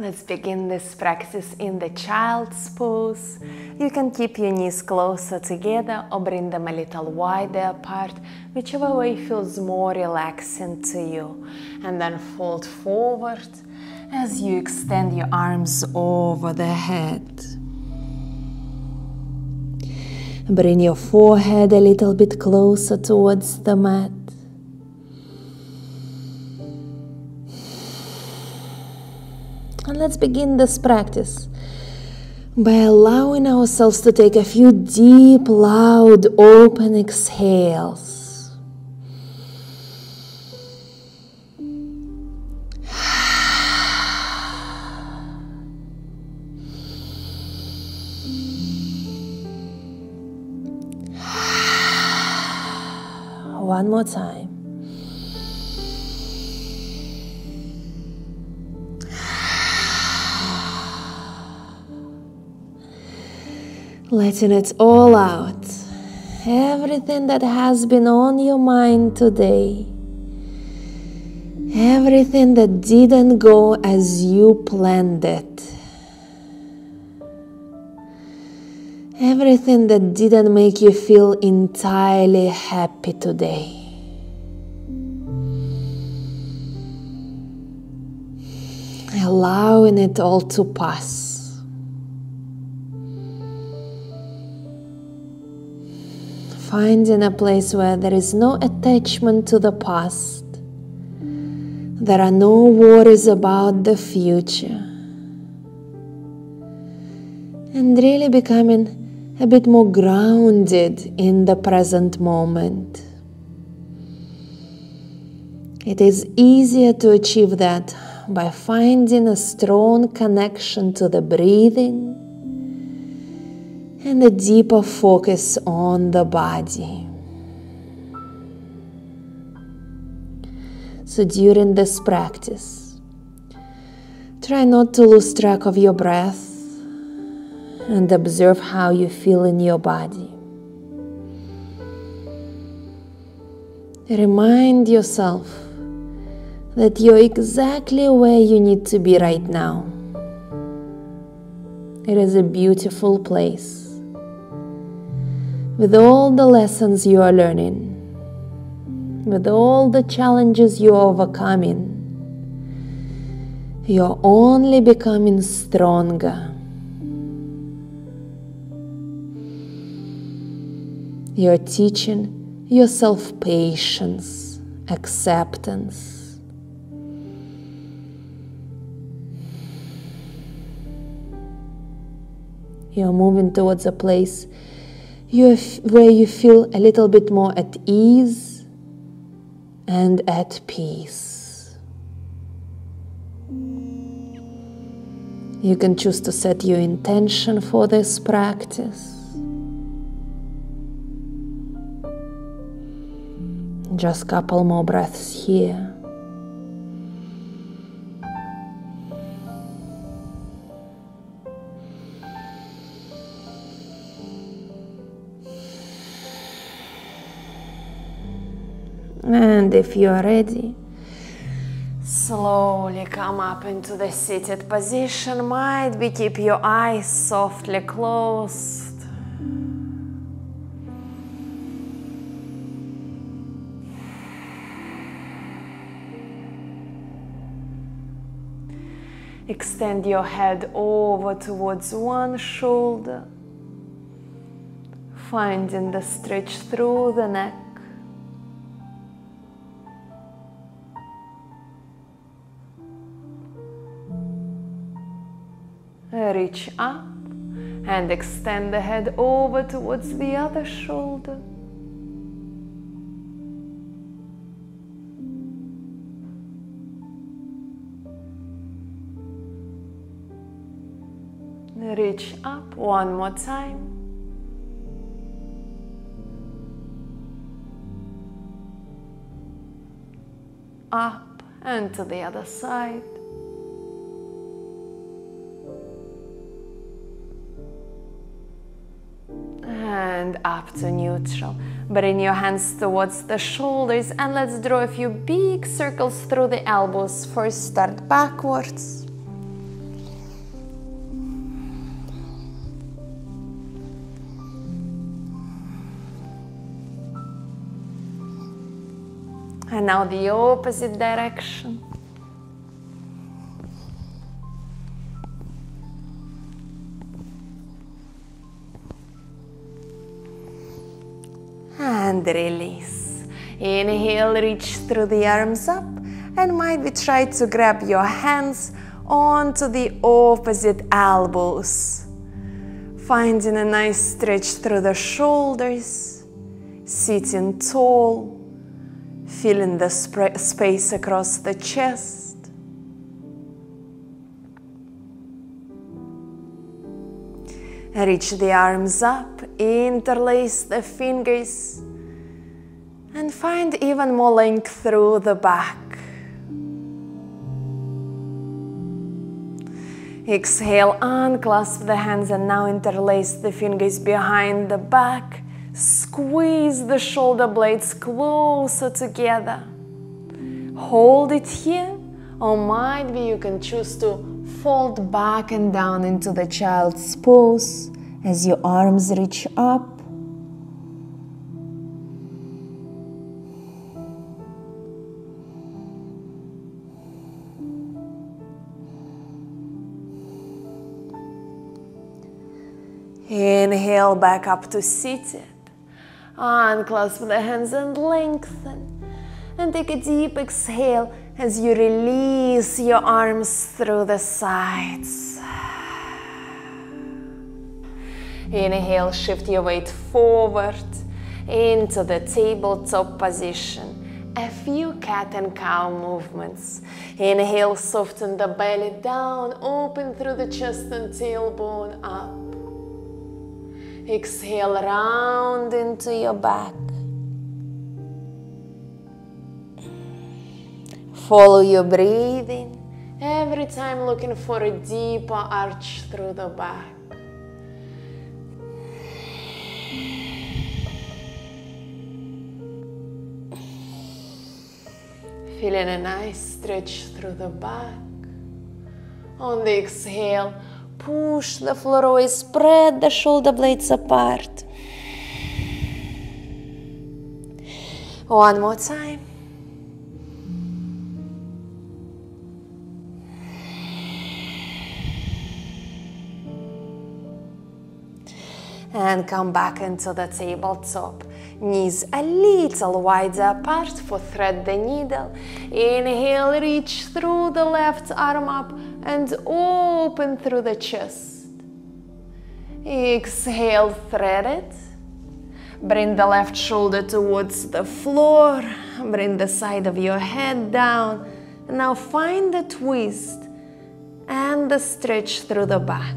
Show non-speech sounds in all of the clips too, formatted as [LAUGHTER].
Let's begin this practice in the child's pose. You can keep your knees closer together or bring them a little wider apart, whichever way feels more relaxing to you. And then fold forward as you extend your arms over the head. Bring your forehead a little bit closer towards the mat. Let's begin this practice by allowing ourselves to take a few deep, loud, open exhales. One more time. Letting it all out. Everything that has been on your mind today. Everything that didn't go as you planned it. Everything that didn't make you feel entirely happy today. Allowing it all to pass. Finding a place where there is no attachment to the past. There are no worries about the future. And really becoming a bit more grounded in the present moment. It is easier to achieve that by finding a strong connection to the breathing and a deeper focus on the body. So, during this practice, try not to lose track of your breath and observe how you feel in your body. Remind yourself that you're exactly where you need to be right now. It is a beautiful place with all the lessons you are learning, with all the challenges you're overcoming, you're only becoming stronger. You're teaching yourself patience, acceptance. You're moving towards a place you where you feel a little bit more at ease and at peace. You can choose to set your intention for this practice. Just couple more breaths here. And if you are ready, slowly come up into the seated position. Might be keep your eyes softly closed. Extend your head over towards one shoulder, finding the stretch through the neck. Reach up and extend the head over towards the other shoulder. Reach up one more time. Up and to the other side. to neutral. Bring your hands towards the shoulders and let's draw a few big circles through the elbows. First start backwards. And now the opposite direction. Release. Inhale, reach through the arms up and might be try to grab your hands onto the opposite elbows. Finding a nice stretch through the shoulders, sitting tall, feeling the space across the chest. Reach the arms up, interlace the fingers, and find even more length through the back. Exhale, unclasp the hands and now interlace the fingers behind the back. Squeeze the shoulder blades closer together. Hold it here, or might be you can choose to fold back and down into the child's pose as your arms reach up Back up to seated. Unclasp the hands and lengthen. And take a deep exhale as you release your arms through the sides. Inhale, shift your weight forward into the tabletop position. A few cat and cow movements. Inhale, soften the belly down, open through the chest and tailbone up. Exhale round into your back. Follow your breathing. Every time looking for a deeper arch through the back. Feeling a nice stretch through the back. On the exhale, Push the floor away, spread the shoulder blades apart. One more time. And come back into the tabletop. Knees a little wider apart for thread the needle. Inhale, reach through the left arm up and open through the chest. Exhale, thread it. Bring the left shoulder towards the floor. Bring the side of your head down. Now find the twist and the stretch through the back.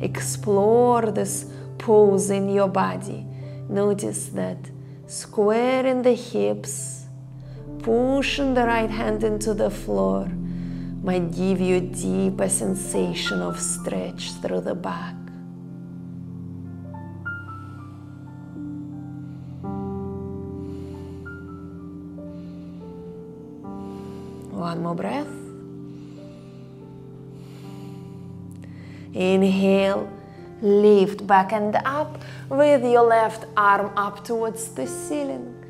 Explore this pose in your body. Notice that squaring the hips, pushing the right hand into the floor might give you a deeper sensation of stretch through the back. One more breath. Inhale, lift back and up with your left arm up towards the ceiling.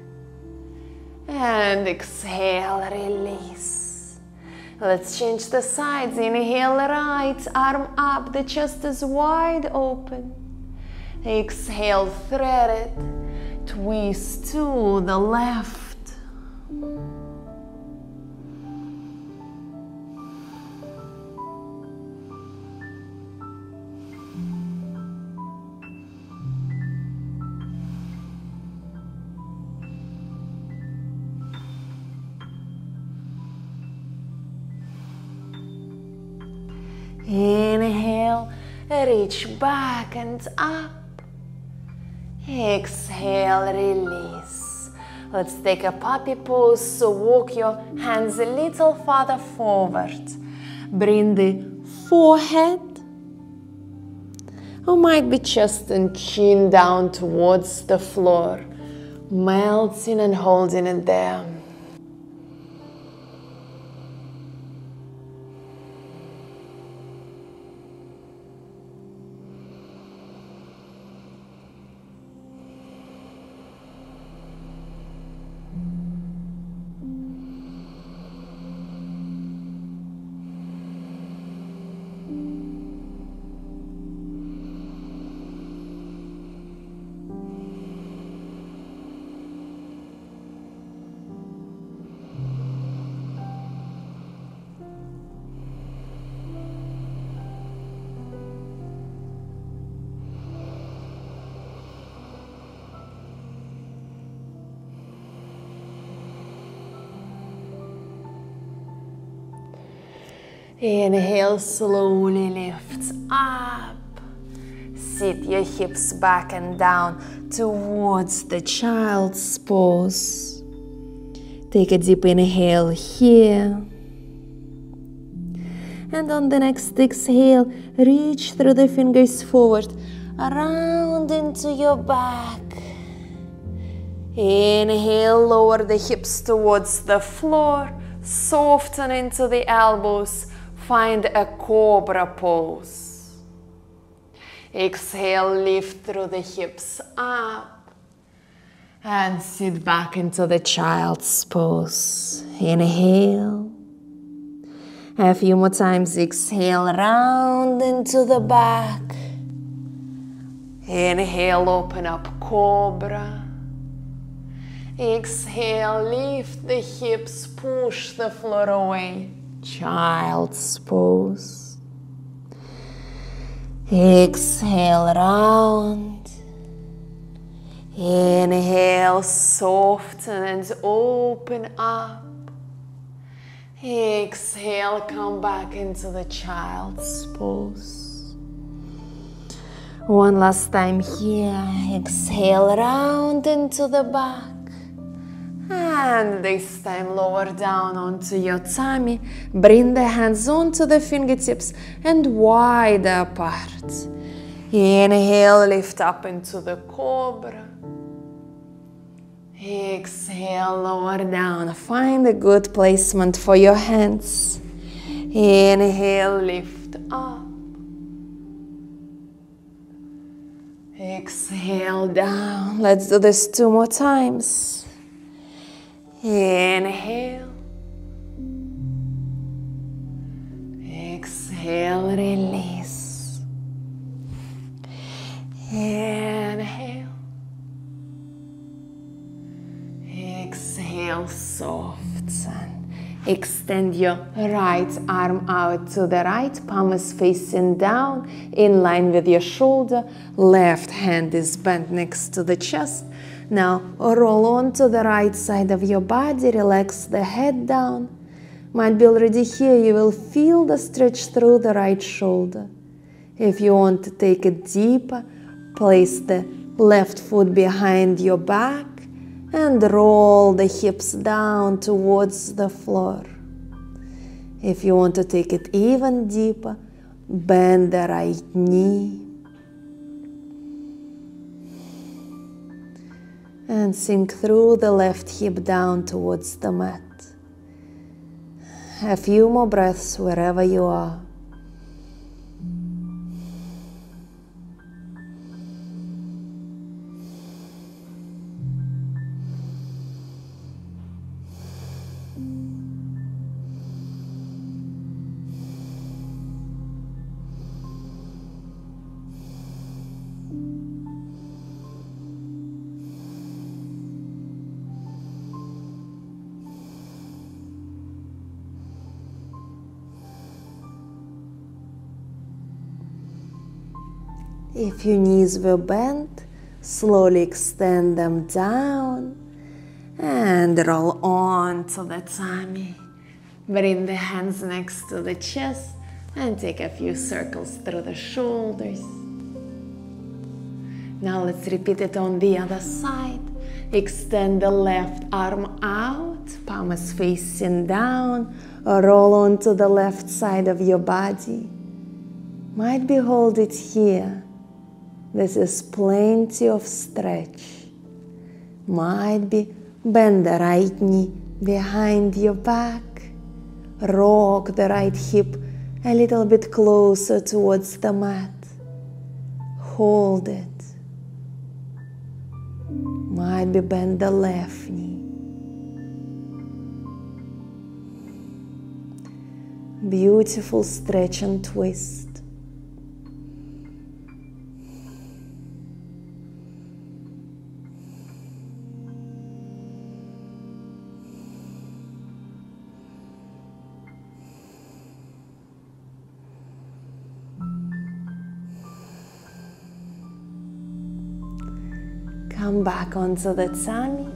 And exhale, release. Let's change the sides. Inhale, right arm up, the chest is wide open. Exhale, thread it, twist to the left. Reach back and up. Exhale, release. Let's take a puppy pose. So walk your hands a little farther forward. Bring the forehead or might be chest and chin down towards the floor, melting and holding it there. Inhale, slowly lifts up. Sit your hips back and down towards the child's pose. Take a deep inhale here. And on the next exhale, reach through the fingers forward, around into your back. Inhale, lower the hips towards the floor, soften into the elbows, find a cobra pose. Exhale, lift through the hips up and sit back into the child's pose. Inhale. A few more times, exhale, round into the back. Inhale, open up cobra. Exhale, lift the hips, push the floor away. Child's pose. Exhale, round. Inhale, soften and open up. Exhale, come back into the child's pose. One last time here. Exhale, round into the back. And this time lower down onto your tummy. Bring the hands onto the fingertips and wide apart. Inhale, lift up into the cobra. Exhale, lower down. Find a good placement for your hands. Inhale, lift up. Exhale down. Let's do this two more times. Inhale. Exhale, release. Inhale. Exhale, soften. Extend your right arm out to the right, palm is facing down in line with your shoulder. Left hand is bent next to the chest. Now roll on to the right side of your body, relax the head down. Might be already here, you will feel the stretch through the right shoulder. If you want to take it deeper, place the left foot behind your back and roll the hips down towards the floor. If you want to take it even deeper, bend the right knee and sink through the left hip down towards the mat. A few more breaths wherever you are. If your knees were bent, slowly extend them down and roll on to the tummy. Bring the hands next to the chest and take a few circles through the shoulders. Now let's repeat it on the other side. Extend the left arm out, palm is facing down, roll onto the left side of your body. Might be hold it here this is plenty of stretch. Might be bend the right knee behind your back. Rock the right hip a little bit closer towards the mat. Hold it. Might be bend the left knee. Beautiful stretch and twist. Back onto the tummy.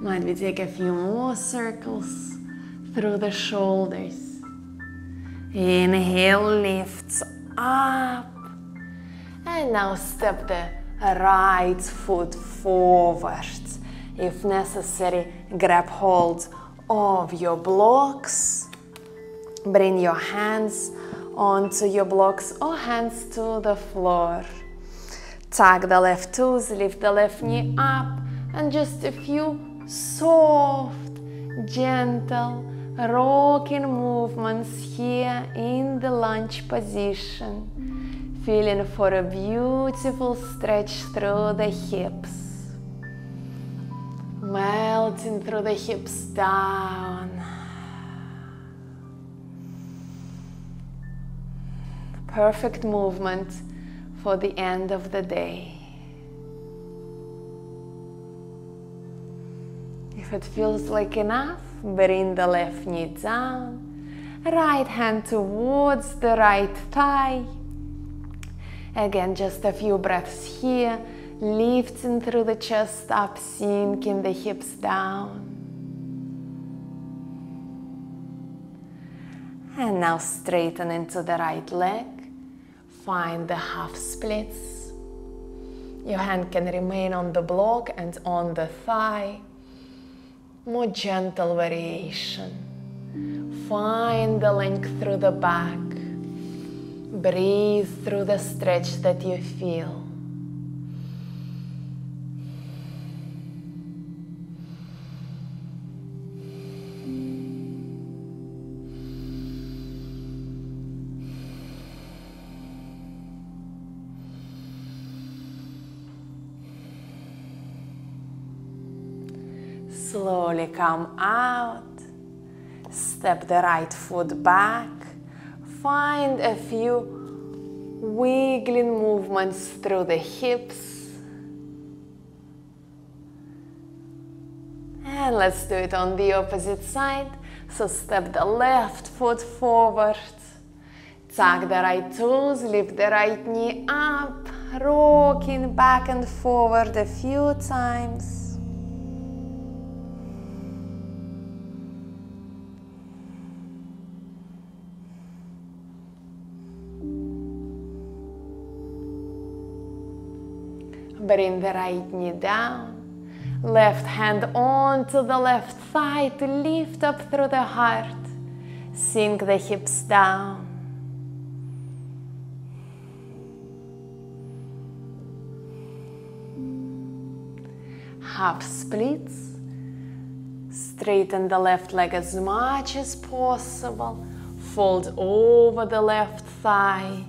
Might we take a few more circles through the shoulders. Inhale, lifts up. And now step the right foot forward. If necessary, grab hold of your blocks. Bring your hands onto your blocks or hands to the floor. Tuck the left toes, lift the left knee up, and just a few soft, gentle, rocking movements here in the lunge position. Feeling for a beautiful stretch through the hips. Melting through the hips down. Perfect movement for the end of the day. If it feels like enough, bring the left knee down, right hand towards the right thigh. Again, just a few breaths here, lifting through the chest up, sinking the hips down. And now straighten into the right leg. Find the half splits. Your hand can remain on the block and on the thigh more gentle variation. Find the length through the back. Breathe through the stretch that you feel. Come out. Step the right foot back. Find a few wiggling movements through the hips. And let's do it on the opposite side. So step the left foot forward. Tuck the right toes, lift the right knee up, rocking back and forward a few times. Bring the right knee down. Left hand onto the left thigh to lift up through the heart. Sink the hips down. Half splits. Straighten the left leg as much as possible. Fold over the left thigh.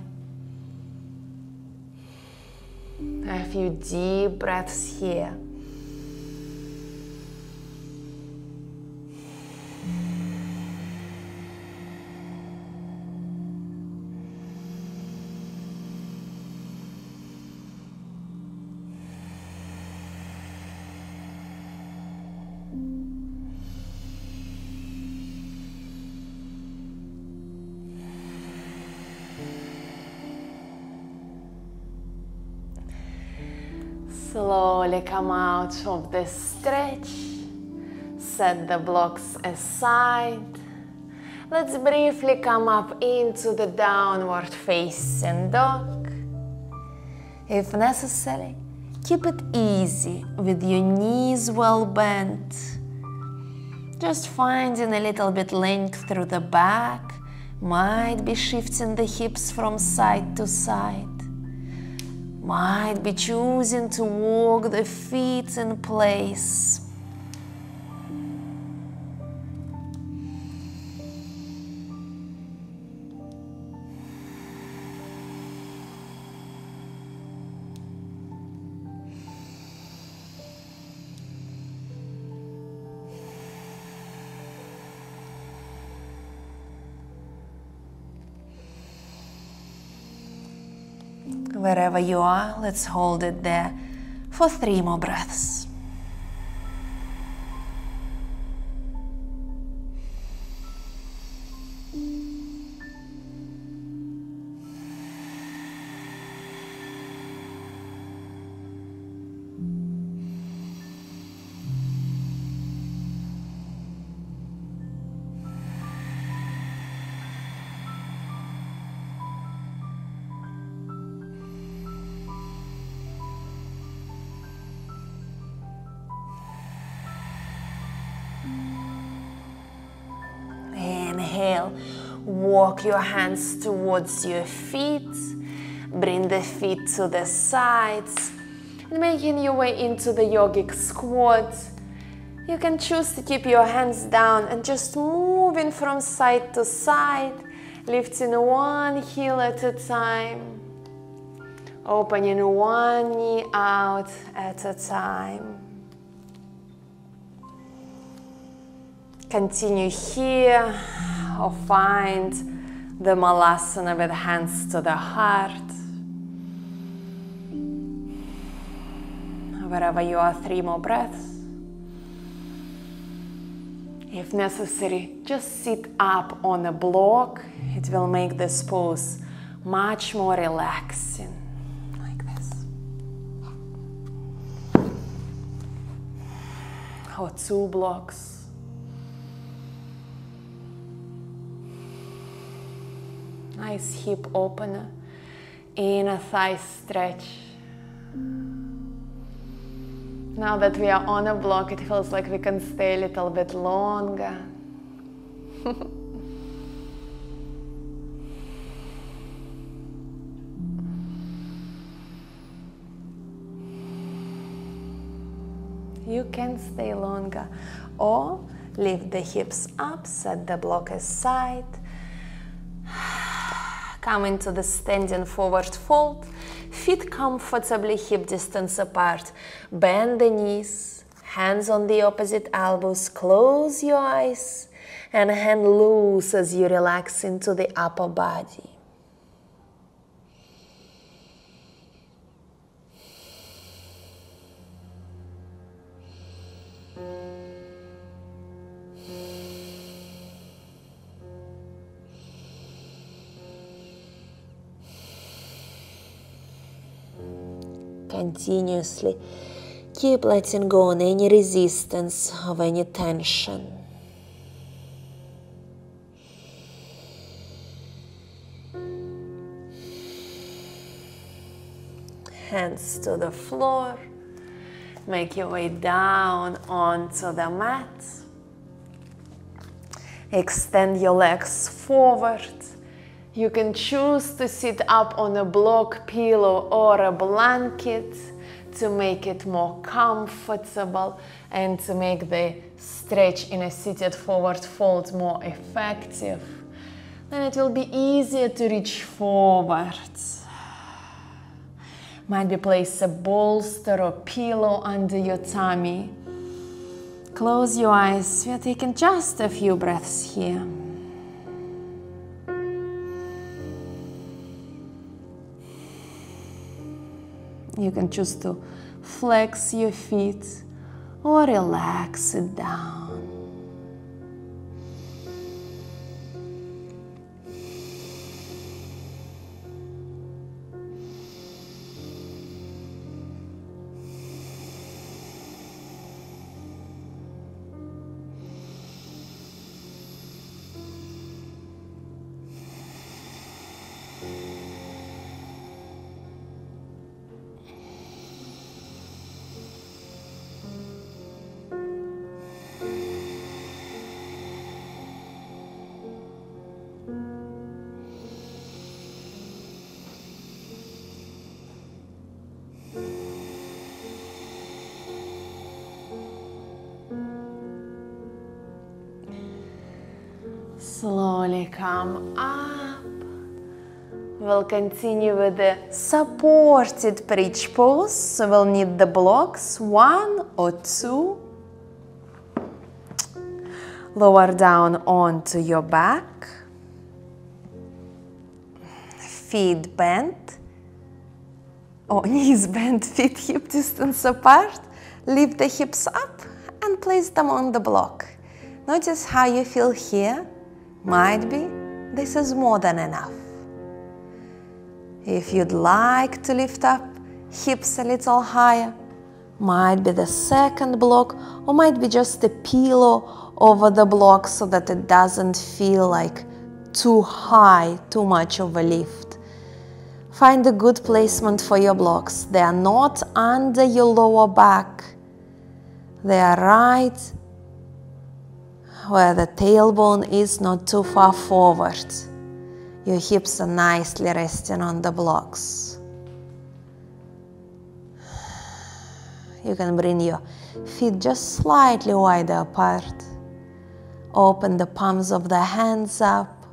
A few deep breaths here. Slowly come out of the stretch. Set the blocks aside. Let's briefly come up into the downward facing dog. If necessary, keep it easy with your knees well bent. Just finding a little bit length through the back, might be shifting the hips from side to side might be choosing to walk the feet in place. Wherever you are, let's hold it there for three more breaths. Inhale, walk your hands towards your feet. Bring the feet to the sides. And making your way into the yogic squat. You can choose to keep your hands down and just moving from side to side, lifting one heel at a time, opening one knee out at a time. Continue here or find the Malasana with hands to the heart. Wherever you are, three more breaths. If necessary, just sit up on a block. It will make this pose much more relaxing. Like this. Or two blocks. Nice hip opener, inner thigh stretch. Now that we are on a block, it feels like we can stay a little bit longer. [LAUGHS] you can stay longer or lift the hips up, set the block aside [SIGHS] [SIGHS] Come into the standing forward fold. Feet comfortably hip distance apart. Bend the knees. Hands on the opposite elbows. Close your eyes. And hand loose as you relax into the upper body. Continuously. Keep letting go on any resistance of any tension. Hands to the floor. Make your way down onto the mat. Extend your legs forward you can choose to sit up on a block pillow or a blanket to make it more comfortable and to make the stretch in a seated forward fold more effective. Then it will be easier to reach forwards. Maybe place a bolster or pillow under your tummy. Close your eyes. We are taking just a few breaths here. You can choose to flex your feet or relax it down. We'll continue with the supported bridge pose. So we'll need the blocks, one or two. Lower down onto your back. Feet bent. Oh, [LAUGHS] knees bent, feet hip distance apart. Lift the hips up and place them on the block. Notice how you feel here might be this is more than enough. If you'd like to lift up hips a little higher, might be the second block or might be just a pillow over the block so that it doesn't feel like too high, too much of a lift. Find a good placement for your blocks. They are not under your lower back. They are right where the tailbone is not too far forward. Your hips are nicely resting on the blocks. You can bring your feet just slightly wider apart. Open the palms of the hands up.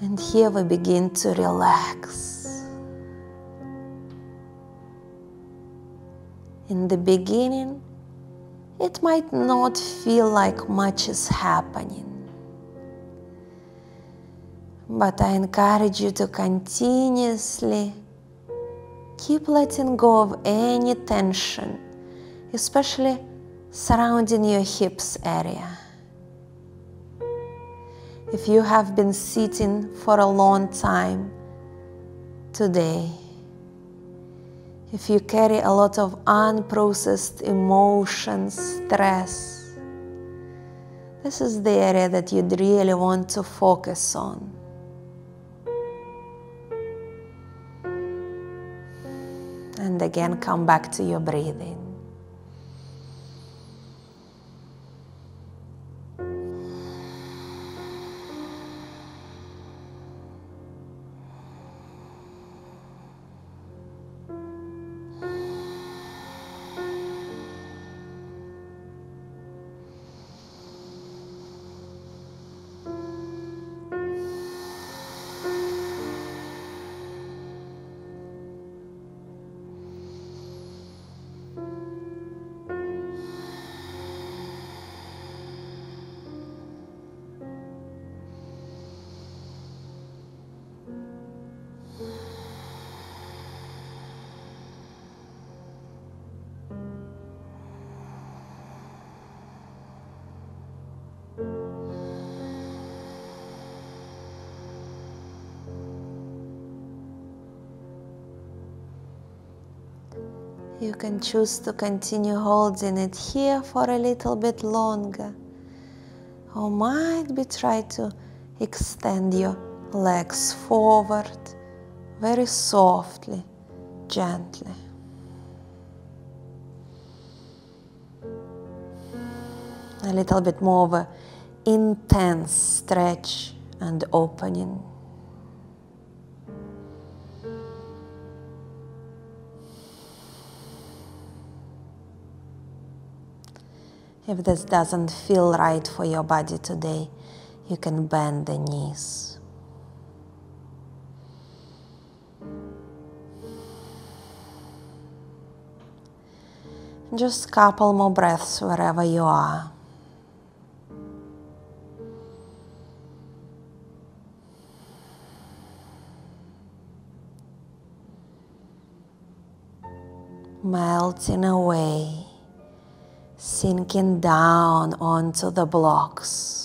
And here we begin to relax. In the beginning, it might not feel like much is happening. But I encourage you to continuously keep letting go of any tension, especially surrounding your hips area. If you have been sitting for a long time today, if you carry a lot of unprocessed emotions, stress, this is the area that you'd really want to focus on. Again, come back to your breathing. You can choose to continue holding it here for a little bit longer, or might be try to extend your legs forward very softly, gently. A little bit more of an intense stretch and opening. If this doesn't feel right for your body today, you can bend the knees. Just couple more breaths wherever you are. Melting away sinking down onto the blocks.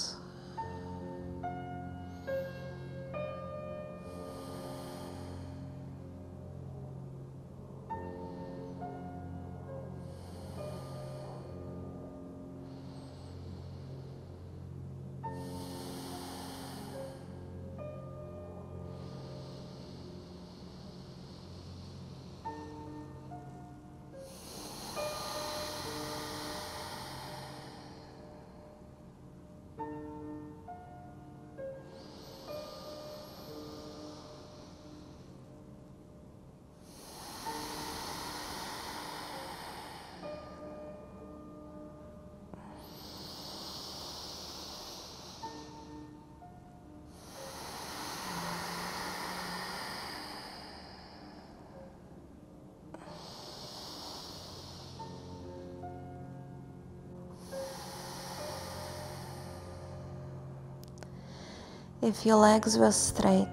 If your legs were straight,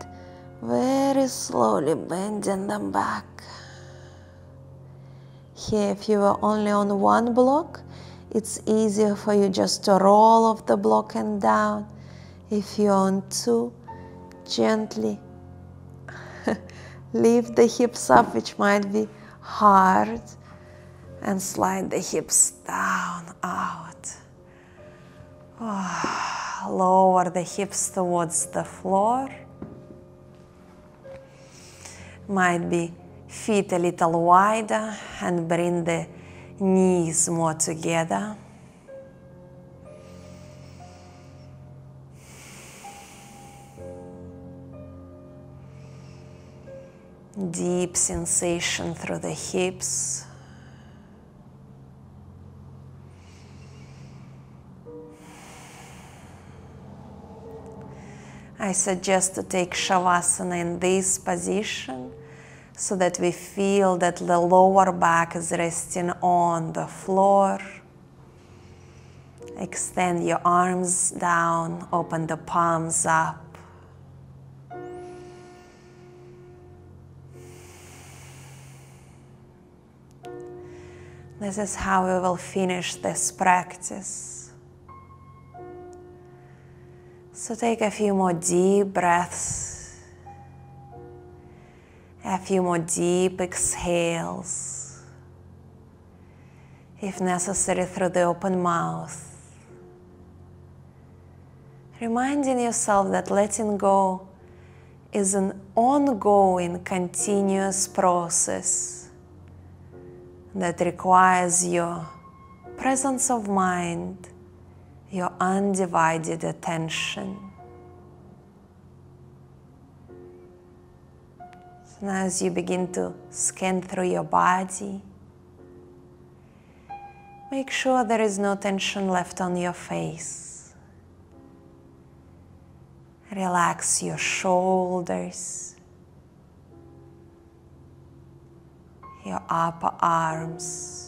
very slowly bending them back. Here, if you were only on one block, it's easier for you just to roll off the block and down. If you're on two, gently [LAUGHS] lift the hips up, which might be hard, and slide the hips down, out. Oh Lower the hips towards the floor. Might be feet a little wider and bring the knees more together. Deep sensation through the hips. I suggest to take Shavasana in this position so that we feel that the lower back is resting on the floor. Extend your arms down, open the palms up. This is how we will finish this practice. So take a few more deep breaths, a few more deep exhales, if necessary, through the open mouth. Reminding yourself that letting go is an ongoing, continuous process that requires your presence of mind, your undivided attention. So now, as you begin to scan through your body, make sure there is no tension left on your face. Relax your shoulders. your upper arms,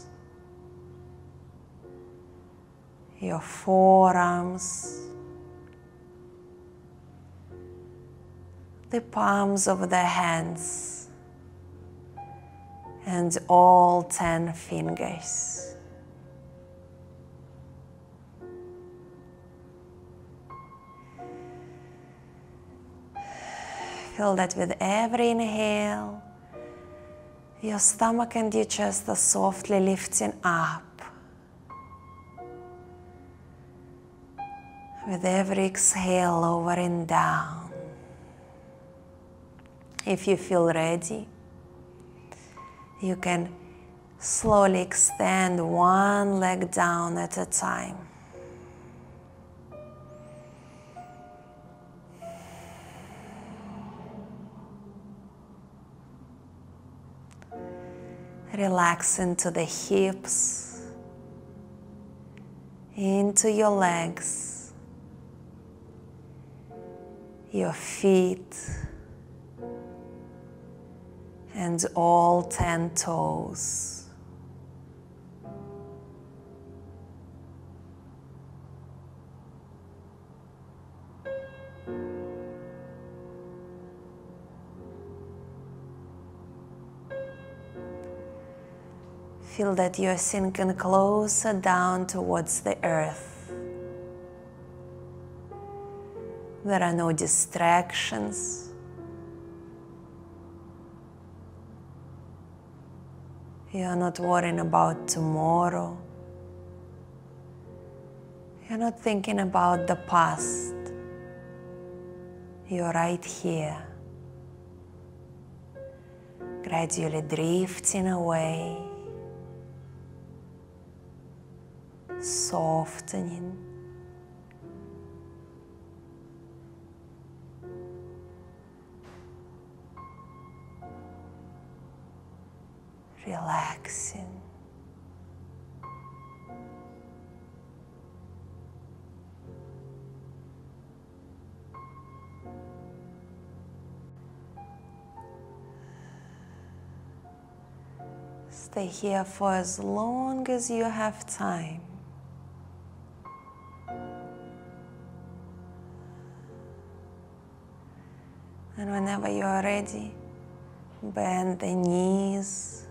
your forearms, the palms of the hands, and all ten fingers. Feel that with every inhale, your stomach and your chest are softly lifting up. With every exhale, over and down. If you feel ready, you can slowly extend one leg down at a time. Relax into the hips, into your legs, your feet, and all 10 toes. Feel that you're sinking closer down towards the earth. There are no distractions. You're not worrying about tomorrow. You're not thinking about the past. You're right here, gradually drifting away softening. Relaxing. Stay here for as long as you have time. And whenever you are ready, bend the knees,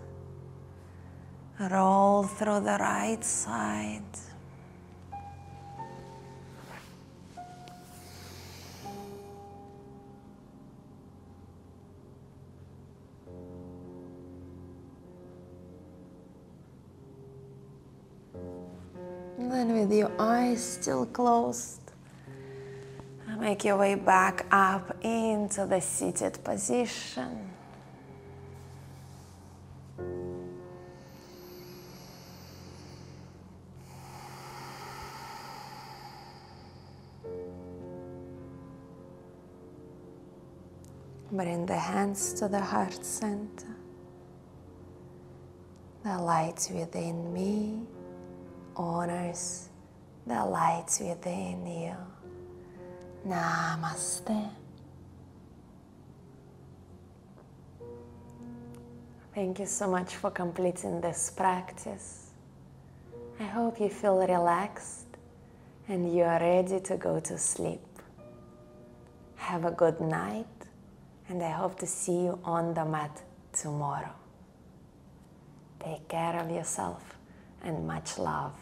roll through the right side. Then with your eyes still closed, Make your way back up into the seated position. The hands to the heart center. The light within me honors the light within you. Namaste. Thank you so much for completing this practice. I hope you feel relaxed and you are ready to go to sleep. Have a good night and I hope to see you on the mat tomorrow. Take care of yourself and much love.